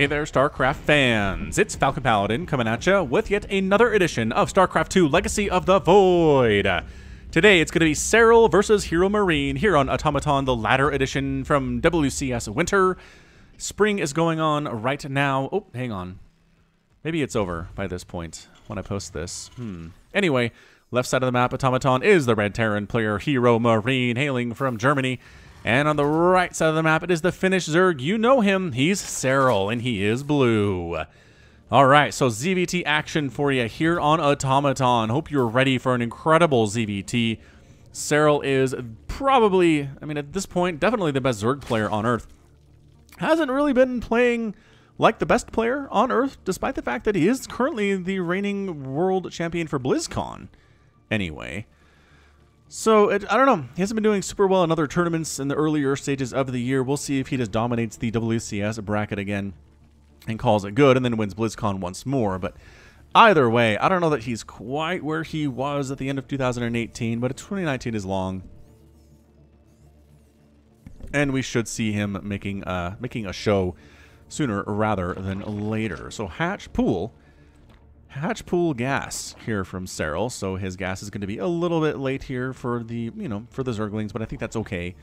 Hey there, StarCraft fans! It's Falcon Paladin coming at you with yet another edition of StarCraft 2 Legacy of the Void. Today it's going to be Serral versus Hero Marine here on Automaton, the latter edition from WCS Winter. Spring is going on right now. Oh, hang on. Maybe it's over by this point when I post this. Hmm. Anyway, left side of the map, Automaton is the Red Terran player Hero Marine hailing from Germany. And on the right side of the map, it is the Finnish Zerg. You know him. He's Serral, and he is blue. All right, so ZVT action for you here on Automaton. Hope you're ready for an incredible ZVT. Serral is probably, I mean, at this point, definitely the best Zerg player on Earth. Hasn't really been playing like the best player on Earth, despite the fact that he is currently the reigning world champion for BlizzCon. Anyway. So, it, I don't know. He hasn't been doing super well in other tournaments in the earlier stages of the year. We'll see if he just dominates the WCS bracket again and calls it good and then wins BlizzCon once more. But either way, I don't know that he's quite where he was at the end of 2018, but 2019 is long. And we should see him making, uh, making a show sooner rather than later. So Hatch Pool Hatch Pool gas here from Serral, so his gas is going to be a little bit late here for the, you know, for the Zerglings, but I think that's okay.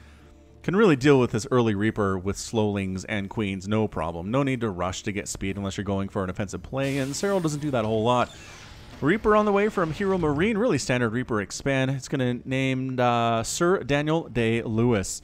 Can really deal with this early Reaper with Slowlings and Queens, no problem. No need to rush to get speed unless you're going for an offensive play, and Serral doesn't do that a whole lot. Reaper on the way from Hero Marine, really standard Reaper expand. It's going to name uh, Sir Daniel Day Lewis.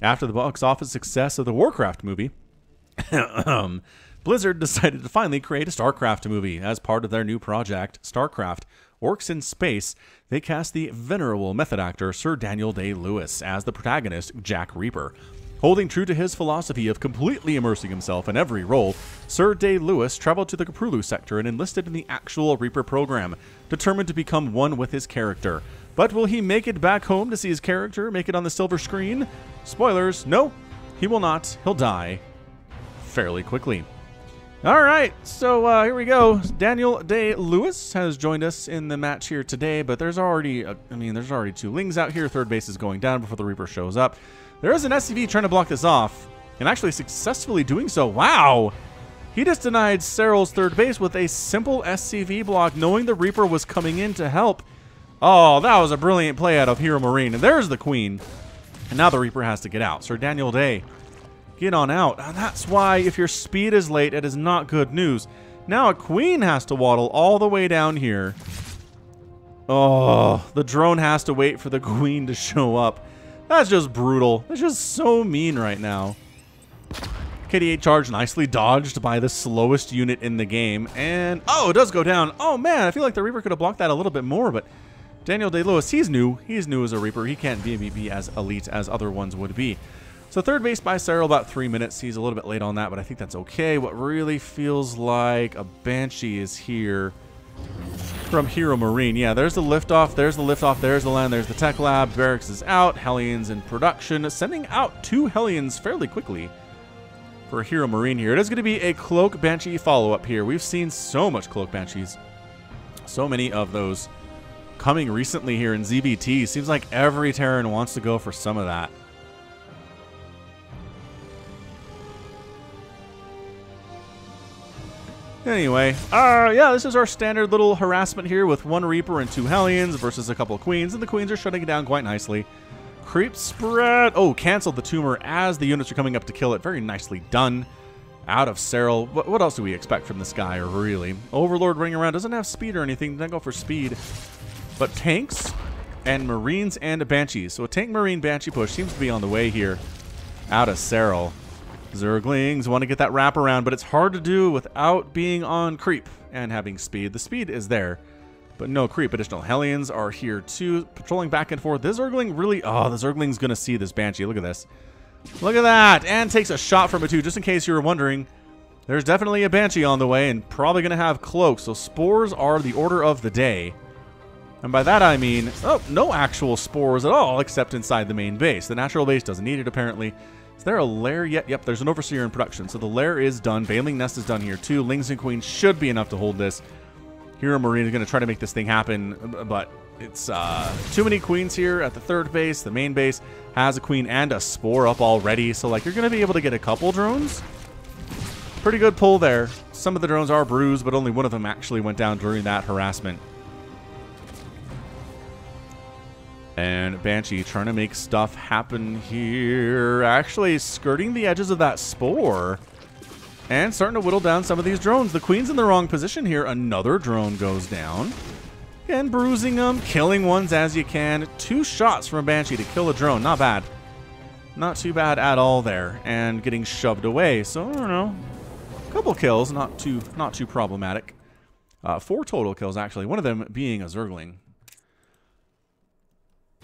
After the box office success of the Warcraft movie, um, Blizzard decided to finally create a StarCraft movie as part of their new project, StarCraft Orcs in Space. They cast the venerable method actor Sir Daniel Day Lewis as the protagonist, Jack Reaper. Holding true to his philosophy of completely immersing himself in every role, Sir Day Lewis traveled to the Koprulu sector and enlisted in the actual Reaper program, determined to become one with his character. But will he make it back home to see his character make it on the silver screen? Spoilers, no, he will not. He'll die fairly quickly. All right, so uh, here we go. Daniel Day Lewis has joined us in the match here today, but there's already, uh, I mean, there's already two Lings out here. Third base is going down before the Reaper shows up. There is an SCV trying to block this off, and actually successfully doing so. Wow! He just denied Serral's third base with a simple SCV block, knowing the Reaper was coming in to help. Oh, that was a brilliant play out of Hero Marine. And there's the Queen. And now the Reaper has to get out. Sir Daniel Day Get on out. And that's why if your speed is late, it is not good news. Now a queen has to waddle all the way down here. Oh, the drone has to wait for the queen to show up. That's just brutal. That's just so mean right now. KD8 charge nicely dodged by the slowest unit in the game. And, oh, it does go down. Oh, man, I feel like the Reaper could have blocked that a little bit more, but Daniel Day-Lewis, he's new. He's new as a Reaper. He can't be as elite as other ones would be. So third base by Serral, about three minutes. He's a little bit late on that, but I think that's okay. What really feels like a Banshee is here from Hero Marine. Yeah, there's the liftoff, there's the liftoff, there's the land, there's the tech lab. Barracks is out, Hellions in production, sending out two Hellions fairly quickly for Hero Marine here. It is going to be a Cloak Banshee follow-up here. We've seen so much Cloak Banshees. So many of those coming recently here in ZVT. Seems like every Terran wants to go for some of that. Anyway, uh, yeah, this is our standard little harassment here with one Reaper and two Hellions versus a couple Queens, and the Queens are shutting it down quite nicely. Creep spread. Oh, canceled the tumor as the units are coming up to kill it. Very nicely done. Out of Serral. What, what else do we expect from this guy, really? Overlord ring around. Doesn't have speed or anything. Doesn't go for speed. But tanks and Marines and Banshees. So a tank Marine Banshee push seems to be on the way here. Out of Serral. Zerglings want to get that wrap around, but it's hard to do without being on creep and having speed. The speed is there, but no creep. Additional Hellions are here too, patrolling back and forth. This Zergling really... Oh, the Zergling's going to see this Banshee. Look at this. Look at that! And takes a shot from it too, just in case you were wondering. There's definitely a Banshee on the way and probably going to have cloaks, so spores are the order of the day. And by that I mean, oh, no actual spores at all except inside the main base. The natural base doesn't need it apparently. Is there a lair yet? Yep, there's an Overseer in production. So the lair is done. Baneling Nest is done here too. Lings and Queens should be enough to hold this. Hero Marine is going to try to make this thing happen, but it's uh, too many queens here at the third base. The main base has a queen and a spore up already. So like you're going to be able to get a couple drones. Pretty good pull there. Some of the drones are bruised, but only one of them actually went down during that harassment. And Banshee trying to make stuff happen here. Actually skirting the edges of that Spore. And starting to whittle down some of these drones. The Queen's in the wrong position here. Another drone goes down. And bruising them, killing ones as you can. Two shots from Banshee to kill a drone. Not bad. Not too bad at all there. And getting shoved away. So, I don't know. A Couple kills, not too not too problematic. Uh, four total kills, actually. One of them being a Zergling.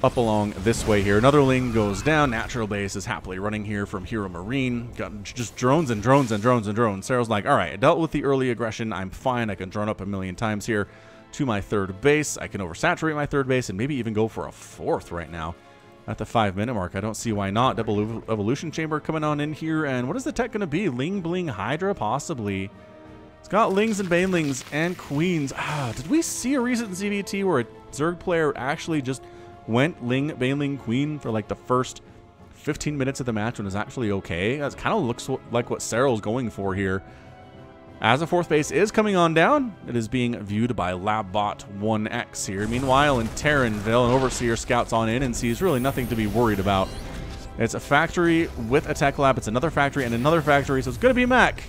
Up along this way here. Another Ling goes down. Natural base is happily running here from Hero Marine. Got just drones and drones and drones and drones. Serral's like, all right, I dealt with the early aggression. I'm fine. I can drone up a million times here to my third base. I can oversaturate my third base and maybe even go for a fourth right now at the five minute mark. I don't see why not. Double evolution chamber coming on in here. And what is the tech going to be? Ling Bling Hydra, possibly. It's got Lings and Banelings and Queens. Ah, did we see a recent ZVT where a Zerg player actually just went Ling, Baneling, Queen for like the first 15 minutes of the match when it was actually okay? That kind of looks like what Serral's going for here. As the fourth base is coming on down, it is being viewed by Labbot 1X here. Meanwhile, in Terranville, an Overseer scouts on in and sees really nothing to be worried about. It's a factory with a tech lab. It's another factory and another factory, so it's going to be Mac,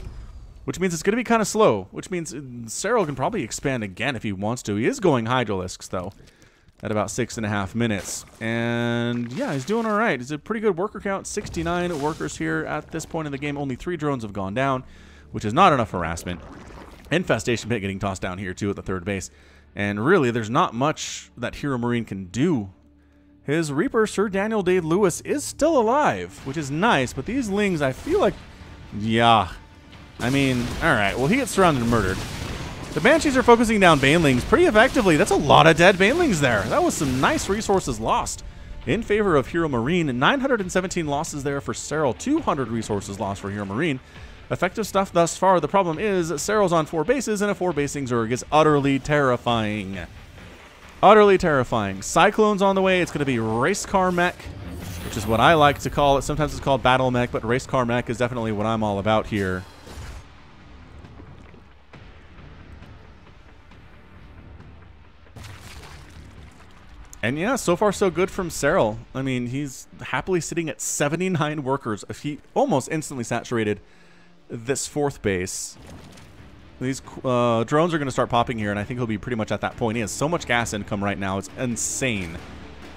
Which means it's going to be kind of slow. Which means uh, Serral can probably expand again if he wants to. He is going Hydralisks, though, at about six and a half minutes. And yeah, he's doing all right. It's a pretty good worker count. 69 workers here at this point in the game. Only three drones have gone down which is not enough harassment. Infestation Pit getting tossed down here, too, at the third base. And really, there's not much that Hero Marine can do. His Reaper, Sir Daniel Day Lewis, is still alive, which is nice, but these Lings, I feel like... Yeah. I mean, alright, well, he gets surrounded and murdered. The Banshees are focusing down Banelings pretty effectively. That's a lot of dead Banelings there. That was some nice resources lost in favor of Hero Marine. 917 losses there for Serral, 200 resources lost for Hero Marine. Effective stuff thus far. The problem is Serral's on four bases, and a four-basing Zerg is utterly terrifying. Utterly terrifying. Cyclone's on the way. It's going to be Race Car Mech, which is what I like to call it. Sometimes it's called Battle Mech, but Race Car Mech is definitely what I'm all about here. And yeah, so far so good from Serral. I mean, he's happily sitting at 79 workers. If he almost instantly saturated this fourth base. These uh, drones are going to start popping here, and I think he'll be pretty much at that point. He has so much gas income right now. It's insane.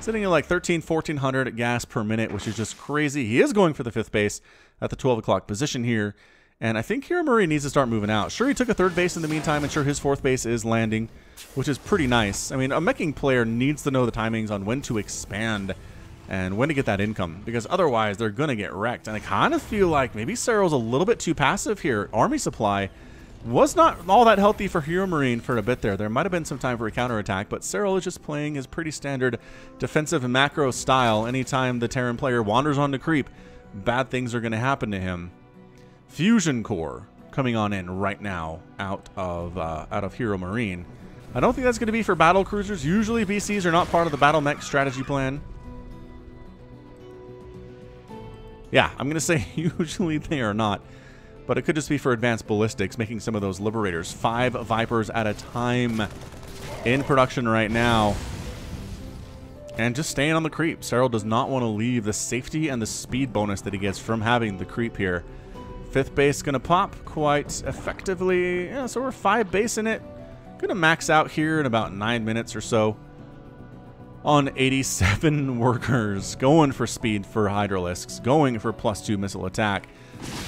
Sitting at like 13, 1400 gas per minute, which is just crazy. He is going for the fifth base at the 12 o'clock position here. And I think Hero Marine needs to start moving out. Sure, he took a third base in the meantime, and sure, his fourth base is landing, which is pretty nice. I mean, a meching player needs to know the timings on when to expand and when to get that income because otherwise they're going to get wrecked. And I kind of feel like maybe Serral's a little bit too passive here. Army supply was not all that healthy for Hero Marine for a bit there. There might have been some time for a counterattack, but Serral is just playing his pretty standard defensive macro style. Anytime the Terran player wanders onto creep, bad things are going to happen to him. Fusion Core coming on in right now out of uh, out of Hero Marine. I don't think that's going to be for battle cruisers. Usually BCs are not part of the battle mech strategy plan. Yeah, I'm going to say usually they are not. But it could just be for advanced ballistics, making some of those liberators. Five Vipers at a time in production right now. And just staying on the creep. Serral does not want to leave the safety and the speed bonus that he gets from having the creep here. Fifth base going to pop quite effectively. Yeah, so we're five base in it. To max out here in about nine minutes or so on 87 workers, going for speed for Hydralisks, going for plus two missile attack.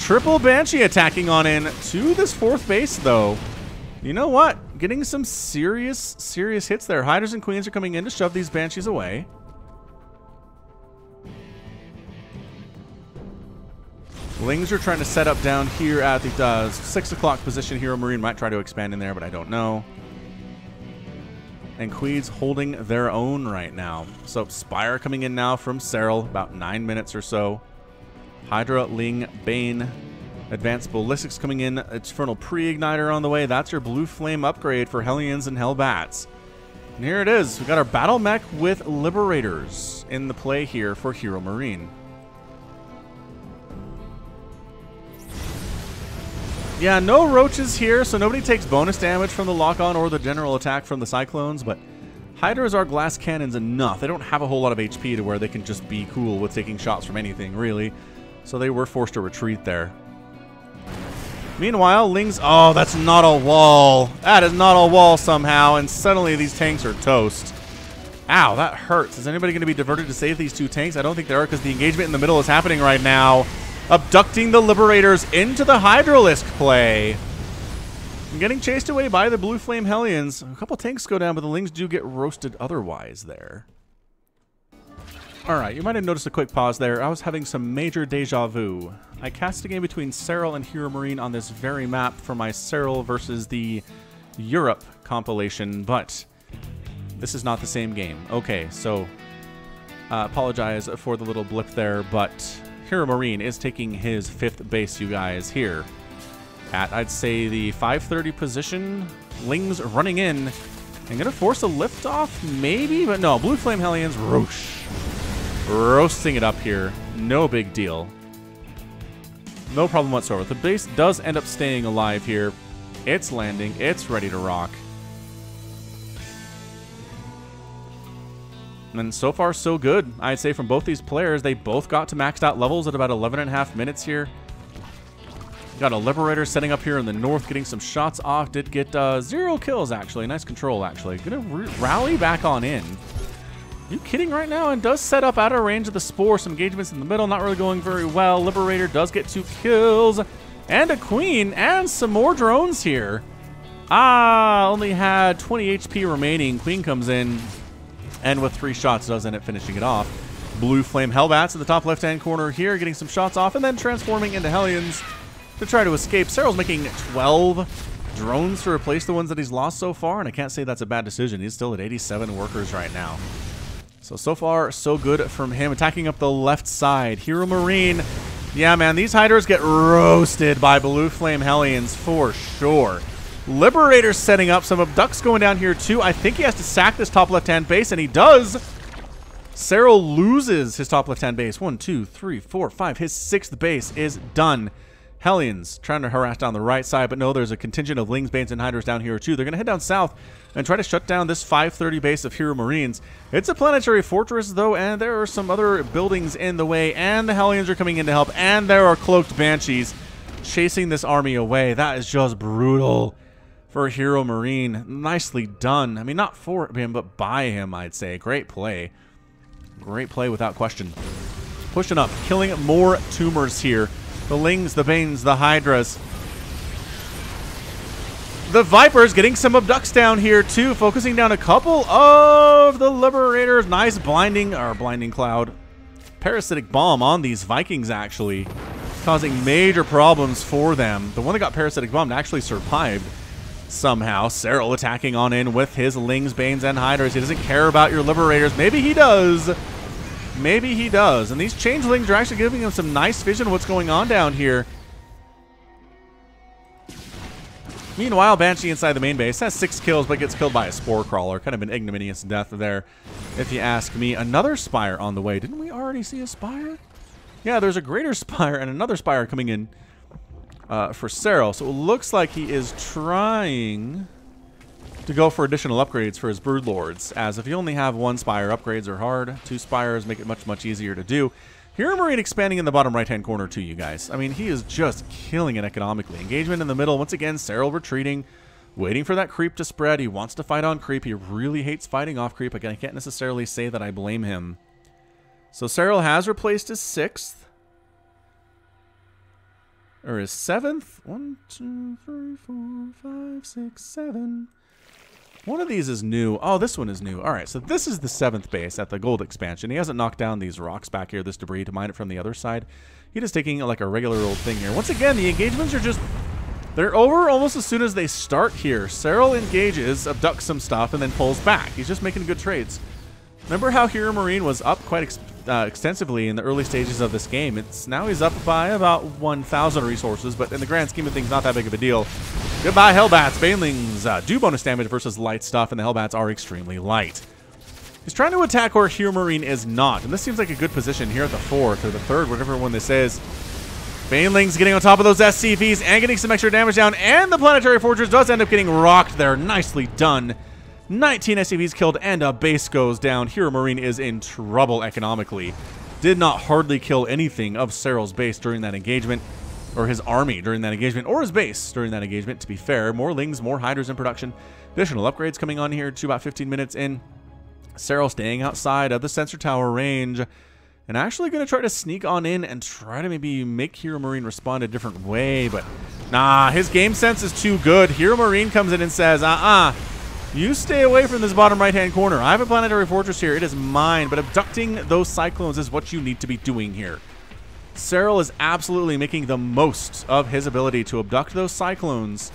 Triple Banshee attacking on in to this fourth base, though. You know what? Getting some serious, serious hits there. Hydras and Queens are coming in to shove these Banshees away. Lings are trying to set up down here at the uh, 6 o'clock position. Hero Marine might try to expand in there, but I don't know and Queed's holding their own right now. So Spire coming in now from Serral, about nine minutes or so. Hydra, Ling, Bane, Advanced Ballistics coming in. Infernal Pre-Igniter on the way. That's your Blue Flame upgrade for Hellions and Hellbats. And here it is. We got our Battle Mech with Liberators in the play here for Hero Marine. Yeah, no roaches here, so nobody takes bonus damage from the lock-on or the general attack from the Cyclones, but Hydras are glass cannons enough. They don't have a whole lot of HP to where they can just be cool with taking shots from anything, really. So they were forced to retreat there. Meanwhile, Ling's... Oh, that's not a wall. That is not a wall somehow, and suddenly these tanks are toast. Ow, that hurts. Is anybody going to be diverted to save these two tanks? I don't think they are because the engagement in the middle is happening right now. Abducting the Liberators into the Hydralisk play. Getting chased away by the Blue Flame Hellions. A couple tanks go down, but the Lings do get roasted otherwise there. Alright, you might have noticed a quick pause there. I was having some major deja vu. I cast a game between Serral and Hero Marine on this very map for my Serral versus the Europe compilation, but this is not the same game. Okay, so uh, apologize for the little blip there, but Hero Marine is taking his fifth base, you guys, here at, I'd say, the 530 position. Ling's running in. Going to force a liftoff, maybe? But no, Blue Flame Hellions, roosh. Roasting it up here. No big deal. No problem whatsoever. The base does end up staying alive here. It's landing. It's ready to rock. And so far, so good. I'd say from both these players, they both got to maxed out levels at about 11 and a half minutes here. Got a Liberator setting up here in the north, getting some shots off. Did get uh, zero kills, actually. Nice control, actually. Gonna rally back on in. You kidding right now? And does set up out of range of the Spore. Some engagements in the middle, not really going very well. Liberator does get two kills. And a Queen, and some more drones here. Ah, only had 20 HP remaining. Queen comes in, and with three shots does end up finishing it off. Blue Flame Hellbats in the top left-hand corner here, getting some shots off, and then transforming into Hellions to try to escape. Serral's making 12 drones to replace the ones that he's lost so far, and I can't say that's a bad decision. He's still at 87 workers right now. So, so far, so good from him. Attacking up the left side. Hero Marine. Yeah, man, these Hydras get roasted by Blue Flame Hellions for sure. Liberator setting up. Some Abducts going down here, too. I think he has to sack this top left-hand base, and he does. Serral loses his top left-hand base. One, two, three, four, five. His sixth base is done. Hellions trying to harass down the right side, but no, there's a contingent of Lings, Banes, and Hydras down here too. They're going to head down south and try to shut down this 530 base of Hero Marines. It's a planetary fortress, though, and there are some other buildings in the way, and the Hellions are coming in to help, and there are cloaked Banshees chasing this army away. That is just brutal for Hero Marine. Nicely done. I mean, not for him, but by him, I'd say. Great play. Great play without question. Pushing up, killing more tumors here. The Lings, the Banes, the Hydras. The Vipers getting some abducts down here too, focusing down a couple of the Liberators. Nice blinding, or blinding cloud. Parasitic bomb on these Vikings actually, causing major problems for them. The one that got parasitic bombed actually survived somehow. Serral attacking on in with his Lings, Banes, and Hydras. He doesn't care about your Liberators. Maybe he does. Maybe he does. And these changelings are actually giving him some nice vision of what's going on down here. Meanwhile, Banshee inside the main base has six kills, but gets killed by a Spore Crawler. Kind of an ignominious death there, if you ask me. Another Spire on the way. Didn't we already see a Spire? Yeah, there's a Greater Spire and another Spire coming in uh, for Serral. So it looks like he is trying to go for additional upgrades for his Broodlords, as if you only have one Spire, upgrades are hard. Two Spires make it much, much easier to do. Hero Marine expanding in the bottom right-hand corner too, you guys. I mean, he is just killing it economically. Engagement in the middle. Once again, Serral retreating, waiting for that creep to spread. He wants to fight on creep. He really hates fighting off creep. Again, I can't necessarily say that I blame him. So Serral has replaced his sixth. Or his seventh. One, two, three, four, five, six, seven. One of these is new. Oh, this one is new. All right, so this is the seventh base at the gold expansion. He hasn't knocked down these rocks back here, this debris, to mine it from the other side. He just taking like a regular old thing here. Once again, the engagements are just... They're over almost as soon as they start here. Serral engages, abducts some stuff, and then pulls back. He's just making good trades. Remember how Hero Marine was up quite uh, extensively in the early stages of this game? It's Now he's up by about 1,000 resources, but in the grand scheme of things, not that big of a deal. Goodbye, Hellbats. Banelings uh, do bonus damage versus light stuff, and the Hellbats are extremely light. He's trying to attack where Hero Marine is not, and this seems like a good position here at the fourth or the third, whatever one this is. Baneling's getting on top of those SCVs and getting some extra damage down, and the Planetary Fortress does end up getting rocked there. Nicely done. 19 SCVs killed and a base goes down. Hero Marine is in trouble economically. Did not hardly kill anything of Serral's base during that engagement, or his army during that engagement, or his base during that engagement, to be fair. More Lings, more Hydras in production. Additional upgrades coming on here to about 15 minutes in. Serral staying outside of the sensor tower range and actually going to try to sneak on in and try to maybe make Hero Marine respond a different way, but nah, his game sense is too good. Hero Marine comes in and says, uh-uh, you stay away from this bottom right-hand corner. I have a planetary fortress here. It is mine, but abducting those cyclones is what you need to be doing here. Serral is absolutely making the most of his ability to abduct those cyclones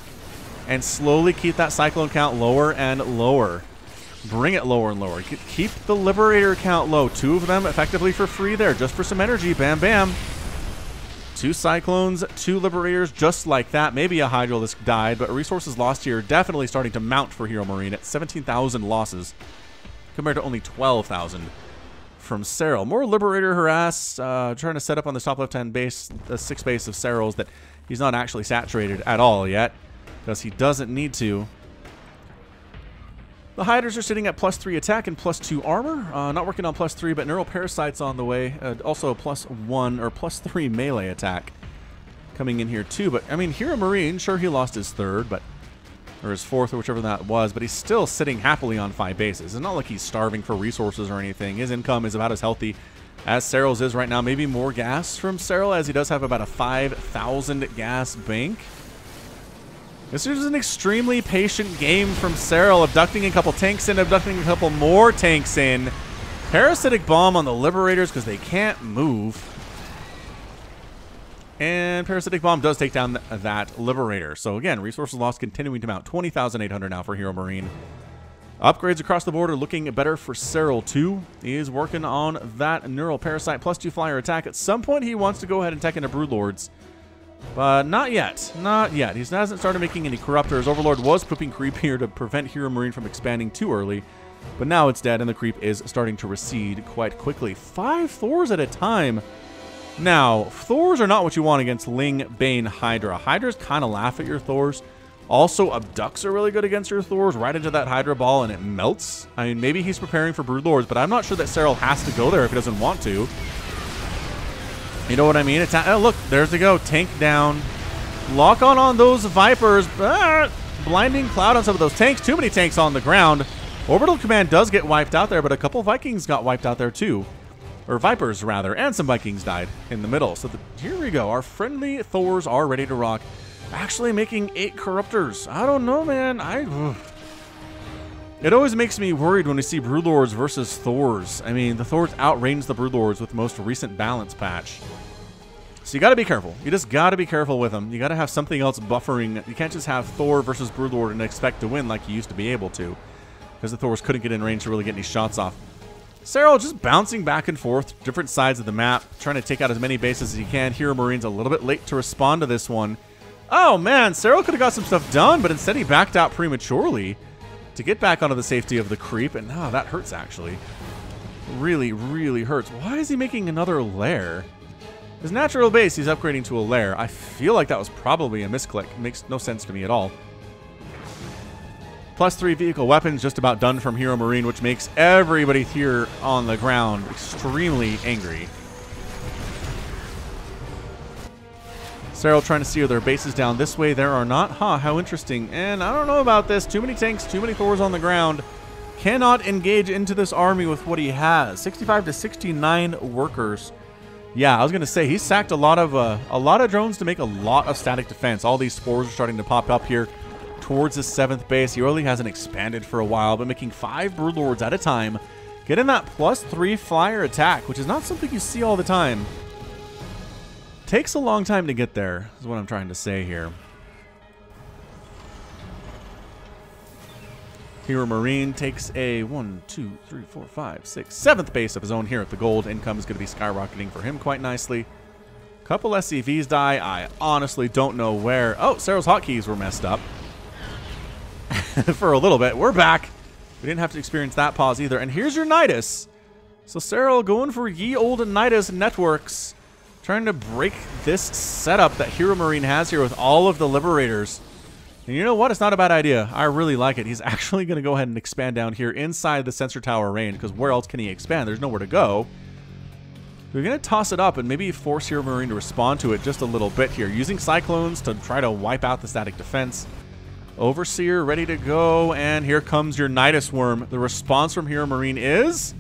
and slowly keep that cyclone count lower and lower. Bring it lower and lower. Keep the Liberator count low. Two of them effectively for free there, just for some energy. Bam, bam. Two Cyclones, two Liberators, just like that. Maybe a Hydralisk died, but resources lost here definitely starting to mount for Hero Marine at 17,000 losses compared to only 12,000 from Serral. More Liberator harass, uh, trying to set up on the top left-hand base, the sixth base of Serral's that he's not actually saturated at all yet because he doesn't need to. The Hydras are sitting at plus 3 attack and plus 2 armor. Uh, not working on plus 3, but Neural Parasite's on the way. Uh, also plus 1 or plus 3 melee attack coming in here too. But, I mean, Hero Marine, sure he lost his third, but or his fourth or whichever that was, but he's still sitting happily on five bases. It's not like he's starving for resources or anything. His income is about as healthy as Serral's is right now. Maybe more gas from Serral as he does have about a 5,000 gas bank. This is an extremely patient game from Serral, abducting a couple tanks in, abducting a couple more tanks in. Parasitic Bomb on the Liberators because they can't move. And Parasitic Bomb does take down th that Liberator. So again, resources lost continuing to mount. 20,800 now for Hero Marine. Upgrades across the board are looking better for Serral too. He is working on that Neural Parasite plus two flyer attack. At some point, he wants to go ahead and tech into Broodlords. But not yet. Not yet. He hasn't started making any corruptors. Overlord was pooping creep here to prevent Hero Marine from expanding too early. But now it's dead and the creep is starting to recede quite quickly. Five Thors at a time. Now, Thors are not what you want against Ling, Bane, Hydra. Hydras kind of laugh at your Thors. Also, Abducts are really good against your Thors. Right into that Hydra ball and it melts. I mean, maybe he's preparing for Broodlords, but I'm not sure that Serral has to go there if he doesn't want to. You know what I mean? It's oh, look, there's the go. Tank down. Lock on on those Vipers. Ah, blinding cloud on some of those tanks. Too many tanks on the ground. Orbital Command does get wiped out there, but a couple Vikings got wiped out there too. Or Vipers, rather. And some Vikings died in the middle. So the, here we go. Our friendly Thors are ready to rock. Actually making eight Corruptors. I don't know, man. I... Ugh. It always makes me worried when we see Broodlords versus Thors. I mean, the Thors outrange the Broodlords with the most recent balance patch. So you got to be careful. You just got to be careful with them. You got to have something else buffering. You can't just have Thor versus Broodlord and expect to win like you used to be able to. Because the Thors couldn't get in range to really get any shots off. Serral just bouncing back and forth, different sides of the map, trying to take out as many bases as he can. Hero Marine's a little bit late to respond to this one. Oh man, Serral could have got some stuff done, but instead he backed out prematurely to get back onto the safety of the creep, and oh, that hurts actually. Really, really hurts. Why is he making another lair? His natural base, he's upgrading to a lair. I feel like that was probably a misclick. Makes no sense to me at all. Plus three vehicle weapons just about done from Hero Marine, which makes everybody here on the ground extremely angry. Serral trying to steer their bases down this way. There are not. Huh, how interesting. And I don't know about this. Too many tanks, too many Thors on the ground. Cannot engage into this army with what he has. 65 to 69 workers. Yeah, I was gonna say he's sacked a lot of uh, a lot of drones to make a lot of static defense. All these spores are starting to pop up here towards the seventh base. He really hasn't expanded for a while, but making five Broodlords at a time, getting that plus three flyer attack, which is not something you see all the time. Takes a long time to get there, is what I'm trying to say here. Hero Marine takes a one, two, three, four, five, six, seventh base of his own here at the gold. Income is going to be skyrocketing for him quite nicely. Couple SCVs die. I honestly don't know where. Oh, Serral's hotkeys were messed up. for a little bit. We're back. We didn't have to experience that pause either. And here's your Nidus. So Serral going for ye old Nidus networks. Trying to break this setup that Hero Marine has here with all of the Liberators. And you know what? It's not a bad idea. I really like it. He's actually going to go ahead and expand down here inside the sensor tower range because where else can he expand? There's nowhere to go. We're going to toss it up and maybe force Hero Marine to respond to it just a little bit here. Using Cyclones to try to wipe out the static defense. Overseer ready to go. And here comes your Nidus Worm. The response from Hero Marine is...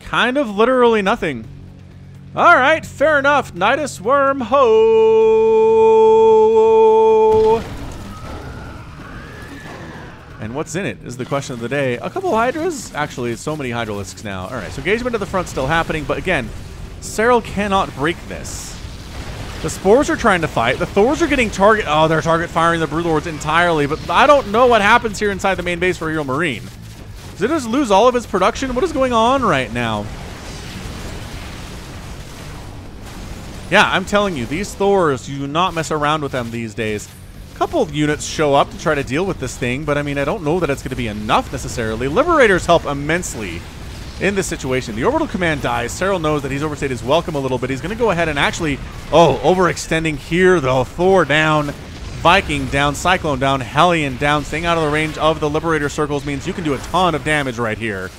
Kind of literally nothing. All right, fair enough. Nidus Worm, ho! And what's in it is the question of the day. A couple Hydras? Actually, so many Hydralisks now. All right, so engagement at the front still happening, but again, Serral cannot break this. The Spores are trying to fight. The Thors are getting target... Oh, they're target firing the Broodlords entirely, but I don't know what happens here inside the main base for Hero Marine. Does it just lose all of its production? What is going on right now? Yeah, I'm telling you, these Thors, you do not mess around with them these days. A couple of units show up to try to deal with this thing, but I mean, I don't know that it's going to be enough necessarily. Liberators help immensely in this situation. The Orbital Command dies. Serral knows that he's overstayed his welcome a little bit. He's going to go ahead and actually, oh, overextending here, though. Thor down, Viking down, Cyclone down, Hellion down. Staying out of the range of the Liberator circles means you can do a ton of damage right here.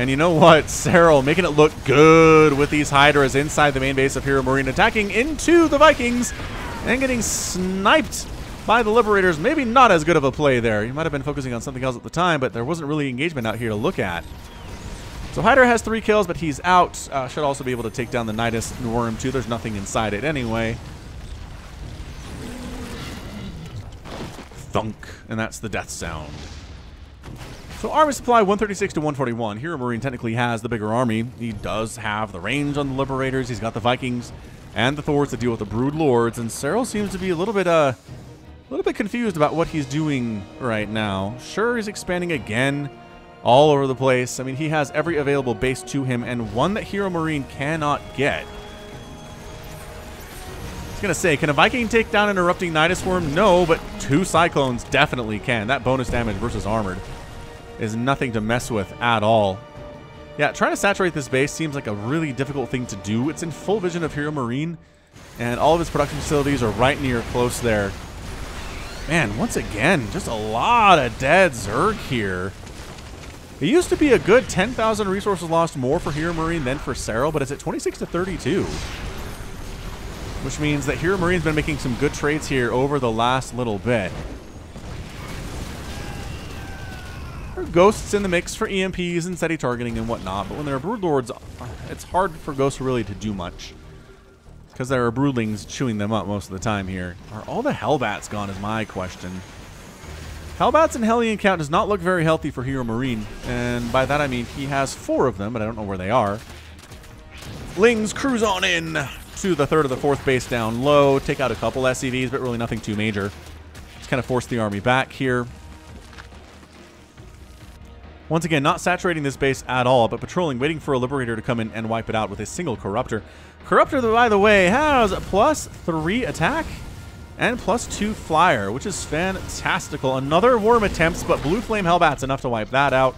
And you know what? Serral making it look good with these Hydras inside the main base of Hero Marine, attacking into the Vikings and getting sniped by the Liberators. Maybe not as good of a play there. You might have been focusing on something else at the time, but there wasn't really engagement out here to look at. So Hydra has three kills, but he's out. Uh, should also be able to take down the Nidus Worm, too. There's nothing inside it anyway. Thunk. And that's the death sound. So army supply 136 to 141. Hero Marine technically has the bigger army. He does have the range on the Liberators. He's got the Vikings and the Thors to deal with the Brood Lords. And Serral seems to be a little bit uh, a little bit confused about what he's doing right now. Sure, he's expanding again all over the place. I mean, he has every available base to him and one that Hero Marine cannot get. I was going to say, can a Viking take down an Erupting Nidus Worm? No, but two Cyclones definitely can. That bonus damage versus Armored is nothing to mess with at all. Yeah, trying to saturate this base seems like a really difficult thing to do. It's in full vision of Hero Marine, and all of its production facilities are right near close there. Man, once again, just a lot of dead Zerg here. It used to be a good 10,000 resources lost more for Hero Marine than for Serral, but it's at 26 to 32. Which means that Hero Marine's been making some good trades here over the last little bit. There are ghosts in the mix for EMPs and steady targeting and whatnot, but when there are Broodlords, it's hard for ghosts really to do much. Because there are Broodlings chewing them up most of the time here. Are all the Hellbats gone is my question. Hellbats and Hellion count does not look very healthy for Hero Marine, and by that I mean he has four of them, but I don't know where they are. Lings cruise on in to the third or the fourth base down low, take out a couple SCVs, but really nothing too major. Just kind of force the army back here. Once again, not saturating this base at all, but patrolling, waiting for a Liberator to come in and wipe it out with a single Corruptor. Corruptor, by the way, has plus three attack and plus two flyer, which is fantastical. Another worm attempts, but Blue Flame Hellbat's enough to wipe that out.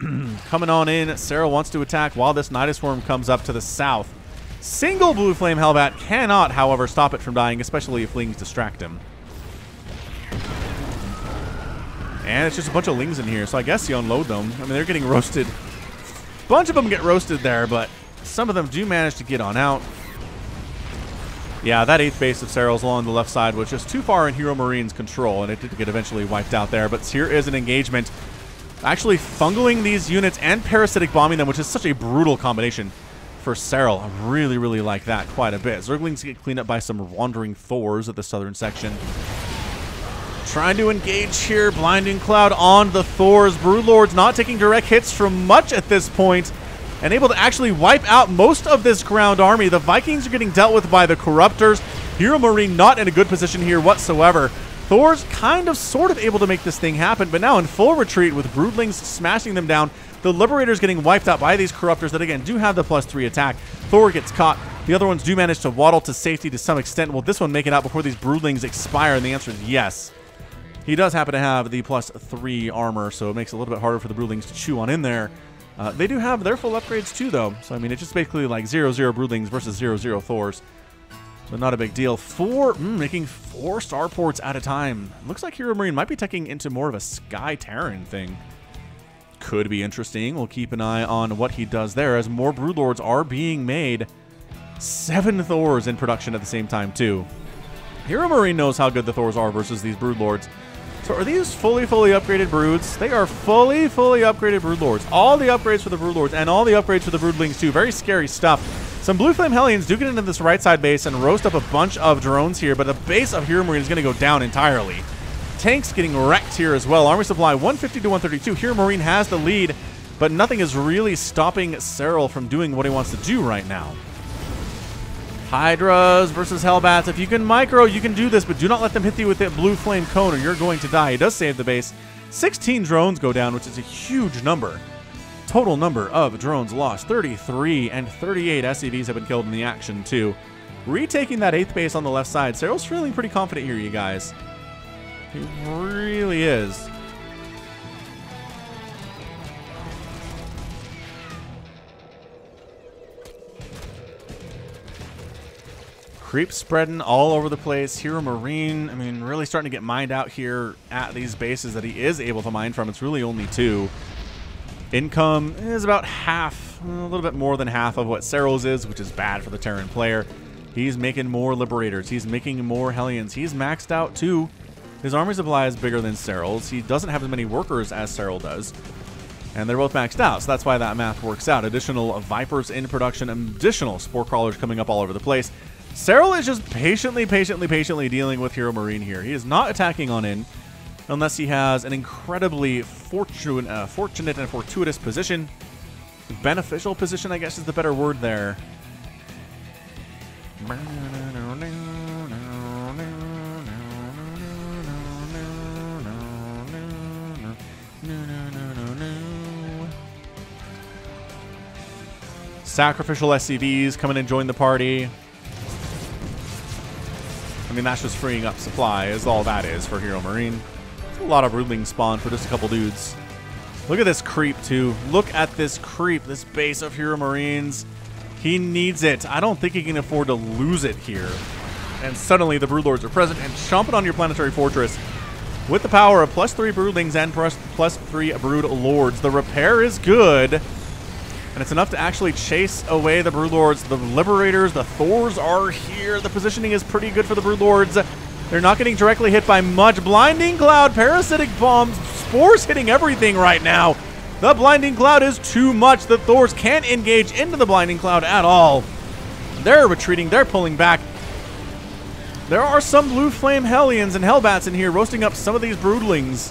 Coming on in, Serral wants to attack while this Nidus Worm comes up to the south. Single Blue Flame Hellbat cannot, however, stop it from dying, especially if Lings distract him. And it's just a bunch of Lings in here, so I guess you unload them. I mean, they're getting roasted. Bunch of them get roasted there, but some of them do manage to get on out. Yeah, that 8th base of Serral's along the left side was just too far in Hero Marine's control, and it did get eventually wiped out there. But here is an engagement. Actually fungling these units and parasitic bombing them, which is such a brutal combination for Serral. I really, really like that quite a bit. Zerglings get cleaned up by some wandering Thors at the southern section. Trying to engage here. Blinding Cloud on the Thors. Broodlord's not taking direct hits from much at this point and able to actually wipe out most of this ground army. The Vikings are getting dealt with by the Corruptors. Hero Marine not in a good position here whatsoever. Thor's kind of sort of able to make this thing happen, but now in full retreat with Broodlings smashing them down. The Liberator's getting wiped out by these Corruptors that, again, do have the plus three attack. Thor gets caught. The other ones do manage to waddle to safety to some extent. Will this one make it out before these Broodlings expire? And the answer is yes. He does happen to have the plus three armor, so it makes it a little bit harder for the Broodlings to chew on in there. Uh, they do have their full upgrades too, though. So, I mean, it's just basically like 0 0 Broodlings versus 0 0 Thors. So, not a big deal. Four, mm, making four starports at a time. Looks like Hero Marine might be taking into more of a Sky Terran thing. Could be interesting. We'll keep an eye on what he does there as more Broodlords are being made. Seven Thors in production at the same time, too. Hero Marine knows how good the Thors are versus these Broodlords. So are these fully, fully upgraded Broods? They are fully, fully upgraded Broodlords. All the upgrades for the Broodlords and all the upgrades for the Broodlings too. Very scary stuff. Some Blue Flame Hellions do get into this right side base and roast up a bunch of drones here, but the base of Hero Marine is going to go down entirely. Tanks getting wrecked here as well. Army Supply 150 to 132. Hero Marine has the lead, but nothing is really stopping Serral from doing what he wants to do right now. Hydras versus Hellbats. If you can micro, you can do this, but do not let them hit you with that blue flame cone or you're going to die. He does save the base. 16 drones go down, which is a huge number. Total number of drones lost 33 and 38 SCVs have been killed in the action, too. Retaking that 8th base on the left side. Serral's feeling pretty confident here, you guys. He really is. Creep spreading all over the place. Hero Marine, I mean, really starting to get mined out here at these bases that he is able to mine from. It's really only two. Income is about half, a little bit more than half of what Serral's is, which is bad for the Terran player. He's making more Liberators. He's making more Hellions. He's maxed out too. His army supply is bigger than Serral's. He doesn't have as many workers as Serral does. And they're both maxed out, so that's why that math works out. Additional Vipers in production, additional Spore Crawlers coming up all over the place. Serral is just patiently, patiently, patiently dealing with Hero Marine here. He is not attacking on in unless he has an incredibly fortune, uh, fortunate and fortuitous position. Beneficial position, I guess, is the better word there. Sacrificial SCVs coming and join the party. I mean, that's just freeing up supply is all that is for Hero Marine. a lot of Broodling spawn for just a couple dudes. Look at this creep, too. Look at this creep, this base of Hero Marines. He needs it. I don't think he can afford to lose it here. And suddenly the Broodlords are present and chomping on your Planetary Fortress. With the power of plus three Broodlings and plus, plus three Brood Lords, the repair is good. And it's enough to actually chase away the Broodlords. The Liberators, the Thors are here. The positioning is pretty good for the Broodlords. They're not getting directly hit by much. Blinding Cloud, Parasitic Bombs, Spores hitting everything right now. The Blinding Cloud is too much. The Thors can't engage into the Blinding Cloud at all. They're retreating. They're pulling back. There are some Blue Flame Hellions and Hellbats in here roasting up some of these Broodlings,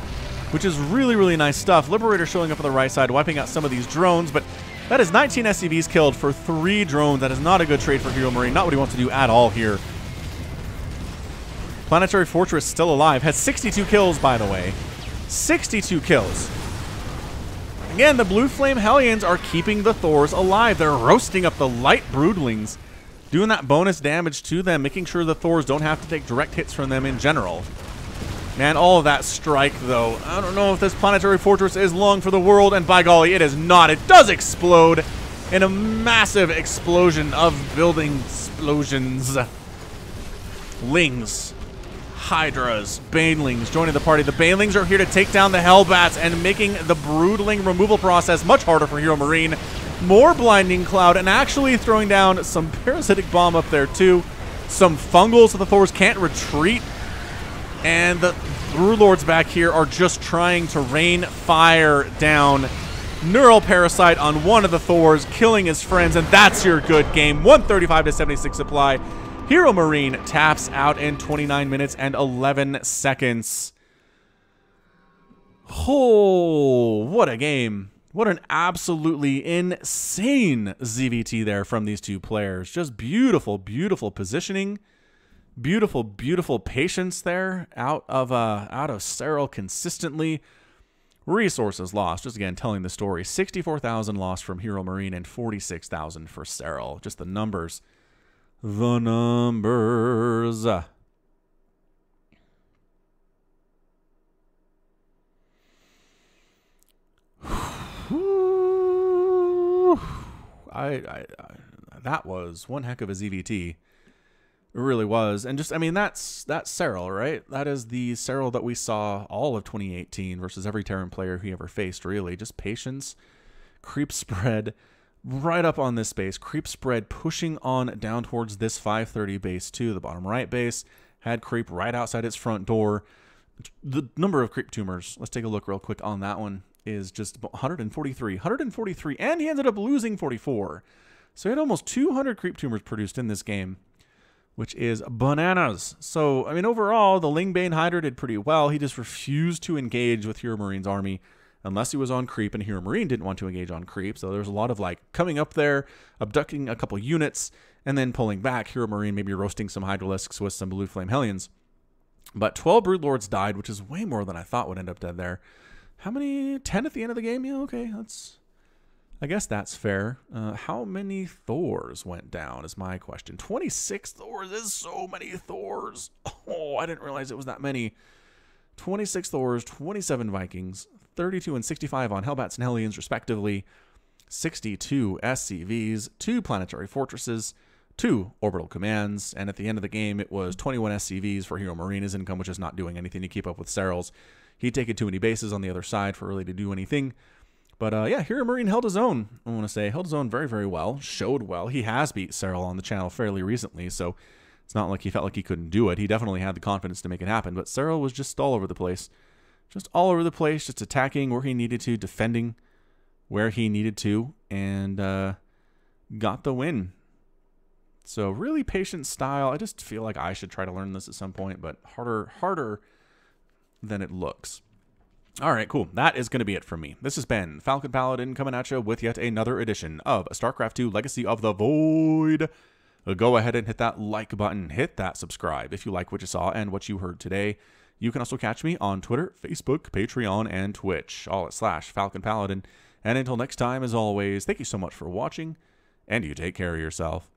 which is really, really nice stuff. Liberator showing up on the right side, wiping out some of these drones, but that is 19 SCVs killed for three drones. That is not a good trade for Hero Marine. Not what he wants to do at all here. Planetary Fortress still alive. Has 62 kills, by the way. 62 kills. Again, the Blue Flame Hellions are keeping the Thors alive. They're roasting up the light Broodlings, doing that bonus damage to them, making sure the Thors don't have to take direct hits from them in general. Man, all of that strike, though. I don't know if this planetary fortress is long for the world, and by golly, it is not. It does explode in a massive explosion of building explosions. Lings, Hydras, Banelings joining the party. The Banelings are here to take down the Hellbats and making the Broodling removal process much harder for Hero Marine. More Blinding Cloud and actually throwing down some Parasitic Bomb up there, too. Some Fungals so the Thors can't retreat and the Brood Lords back here are just trying to rain fire down Neural Parasite on one of the Thors, killing his friends, and that's your good game. 135 to 76 supply. Hero Marine taps out in 29 minutes and 11 seconds. Oh, what a game. What an absolutely insane ZVT there from these two players. Just beautiful, beautiful positioning beautiful, beautiful patience there out of uh, out of Serral consistently. Resources lost. Just again telling the story. Sixty-four thousand lost from Hero Marine and forty-six thousand for Serral. Just the numbers. The numbers. I, I, I, that was one heck of a ZVT. It really was. And just, I mean, that's that's Serral, right? That is the Serral that we saw all of 2018 versus every Terran player he ever faced, really. Just patience, creep spread right up on this base. Creep spread pushing on down towards this 530 base too. The bottom right base had creep right outside its front door. The number of creep tumors, let's take a look real quick on that one, is just 143. 143, and he ended up losing 44. So he had almost 200 creep tumors produced in this game, which is bananas. So, I mean, overall, the Lingbane Hydra did pretty well. He just refused to engage with Hero Marine's army unless he was on creep, and Hero Marine didn't want to engage on creep. So there was a lot of like coming up there, abducting a couple units, and then pulling back. Hero Marine maybe roasting some Hydralisks with some Blue Flame Hellions. But 12 Broodlords died, which is way more than I thought would end up dead there. How many? 10 at the end of the game? Yeah, okay. That's I guess that's fair. Uh, how many Thors went down is my question. 26 Thors is so many Thors. Oh, I didn't realize it was that many. 26 Thors, 27 Vikings, 32 and 65 on Hellbats and Hellions, respectively, 62 SCVs, two planetary fortresses, two orbital commands, and at the end of the game, it was 21 SCVs for Hero Marine. income, which is not doing anything to keep up with Serral's. He'd taken too many bases on the other side for really to do anything. But uh, yeah, Hero Marine held his own. I want to say held his own very, very well. Showed well. He has beat Serral on the channel fairly recently, so it's not like he felt like he couldn't do it. He definitely had the confidence to make it happen. But Serral was just all over the place, just all over the place, just attacking where he needed to, defending where he needed to, and uh, got the win. So really patient style. I just feel like I should try to learn this at some point, but harder, harder than it looks. All right, cool. That is going to be it from me. This has been Falcon Paladin coming at you with yet another edition of StarCraft 2 Legacy of the Void. Go ahead and hit that like button, hit that subscribe if you like what you saw and what you heard today. You can also catch me on Twitter, Facebook, Patreon, and Twitch, all at slash Falcon Paladin. And until next time, as always, thank you so much for watching, and you take care of yourself.